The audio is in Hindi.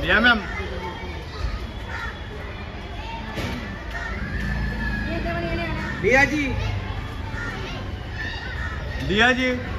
दिया मैम। दिया जी। दिया जी।